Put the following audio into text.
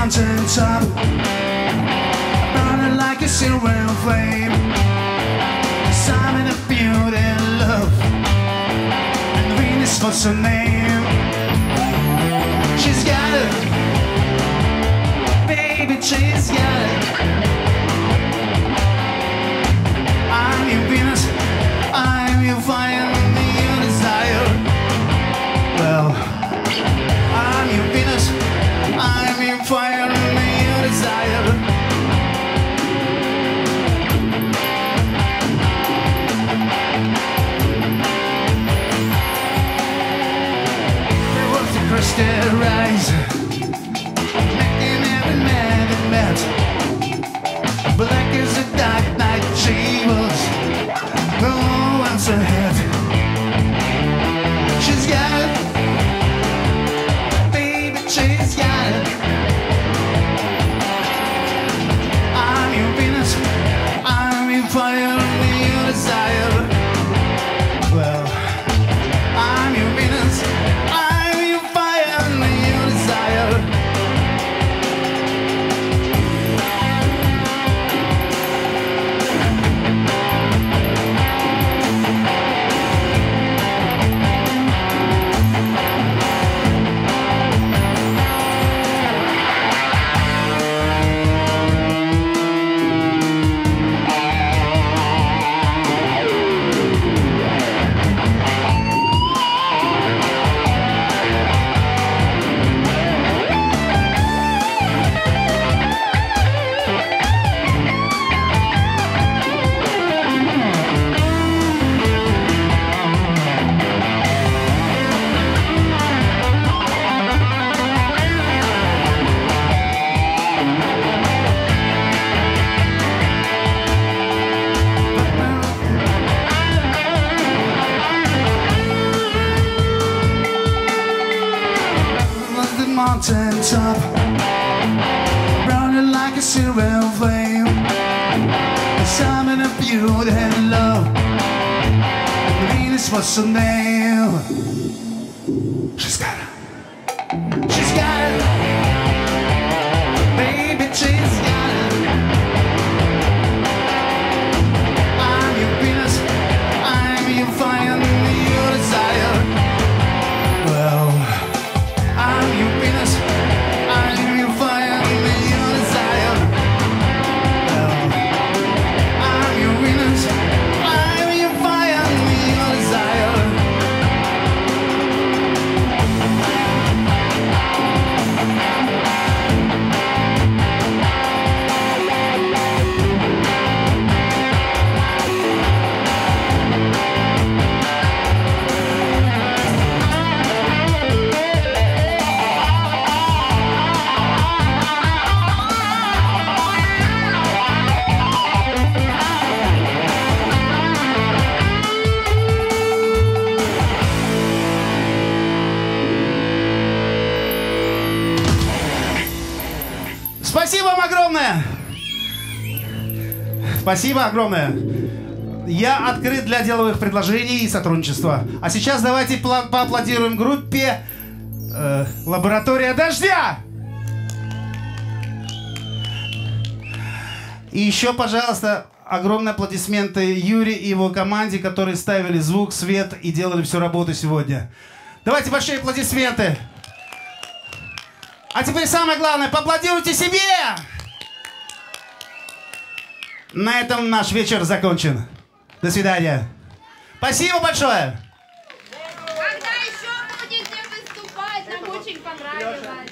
mountain, top, burning like a silver flame. Simon of beauty and love, and Venus was her name. She's got it baby. I'm your Venus, I'm your fire, your desire. The mountain top, burning like a silver flame. A summon of beauty and love. Venus was her name. She's got it. She's Спасибо вам огромное! Спасибо огромное! Я открыт для деловых предложений и сотрудничества. А сейчас давайте поаплодируем группе э, «Лаборатория дождя». И еще, пожалуйста, огромные аплодисменты Юре и его команде, которые ставили звук, свет и делали всю работу сегодня. Давайте большие аплодисменты. А теперь самое главное, поаплодируйте себе! На этом наш вечер закончен. До свидания. Спасибо большое. Когда еще будете выступать? Нам очень понравилось.